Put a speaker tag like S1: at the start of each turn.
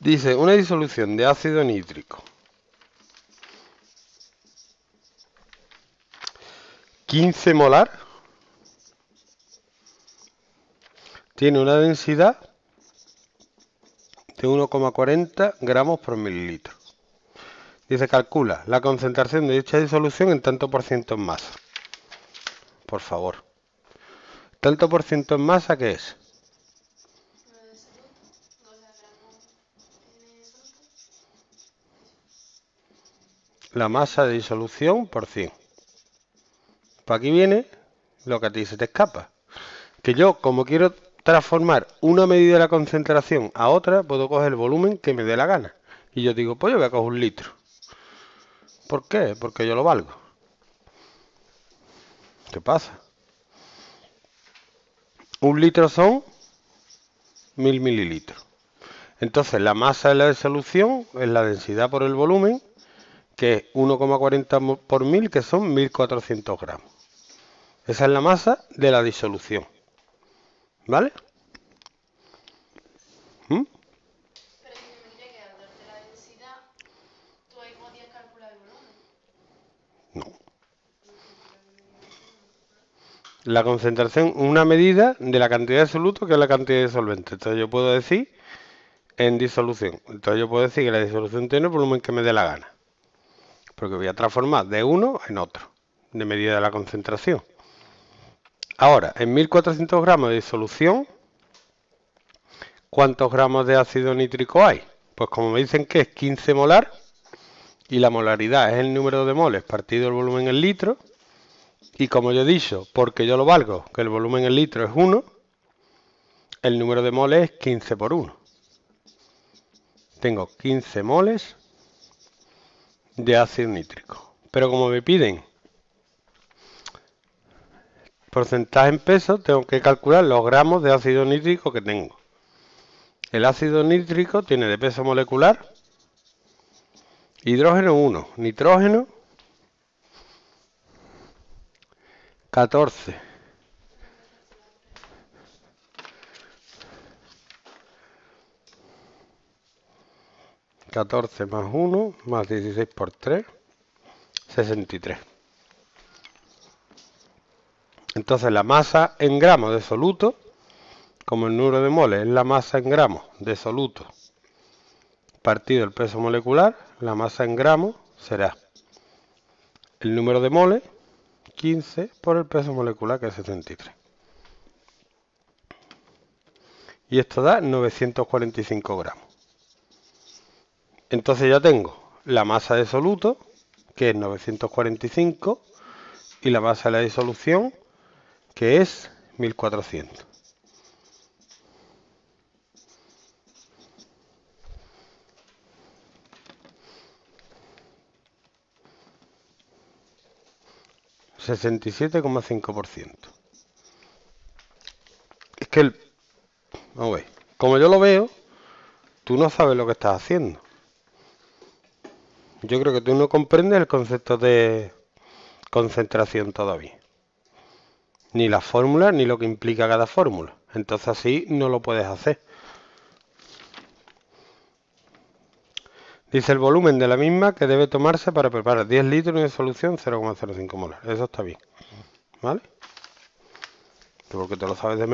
S1: Dice, una disolución de ácido nítrico. 15 molar tiene una densidad de 1,40 gramos por mililitro. Dice, calcula la concentración de dicha disolución en tanto por ciento en masa. Por favor. ¿Tanto por ciento en masa qué es? La masa de disolución por 100. Para aquí viene lo que a ti se te escapa. Que yo, como quiero transformar una medida de la concentración a otra, puedo coger el volumen que me dé la gana. Y yo digo, pues yo voy a coger un litro. ¿Por qué? Porque yo lo valgo. ¿Qué pasa? Un litro son mil mililitros. Entonces la masa de la disolución es la densidad por el volumen, que es 1,40 por mil, que son 1400 gramos. Esa es la masa de la disolución. ¿Vale? ¿Mm? No. La concentración, una medida de la cantidad de soluto que es la cantidad de solvente. Entonces yo puedo decir en disolución. Entonces yo puedo decir que la disolución tiene el volumen que me dé la gana. Porque voy a transformar de uno en otro, de medida de la concentración. Ahora, en 1400 gramos de disolución, ¿cuántos gramos de ácido nítrico hay? Pues como me dicen que es 15 molar, y la molaridad es el número de moles partido el volumen en litro, y como yo he dicho, porque yo lo valgo, que el volumen en litro es 1, el número de moles es 15 por 1. Tengo 15 moles de ácido nítrico. Pero como me piden porcentaje en peso, tengo que calcular los gramos de ácido nítrico que tengo. El ácido nítrico tiene de peso molecular hidrógeno 1, nitrógeno 14. ¿14 más 1 más 16 por 3? 63. Entonces la masa en gramos de soluto, como el número de moles es la masa en gramos de soluto partido el peso molecular, la masa en gramos será el número de moles 15 por el peso molecular que es 73. Y esto da 945 gramos. Entonces ya tengo la masa de soluto, que es 945, y la masa de la disolución, que es 1400. ...67,5%. Es que el... Vamos a ver. Como yo lo veo, tú no sabes lo que estás haciendo. Yo creo que tú no comprendes el concepto de concentración todavía ni la fórmula ni lo que implica cada fórmula. Entonces así no lo puedes hacer. Dice el volumen de la misma que debe tomarse para preparar 10 litros de solución 0,05 molar. Eso está bien. ¿Vale? Porque te lo sabes de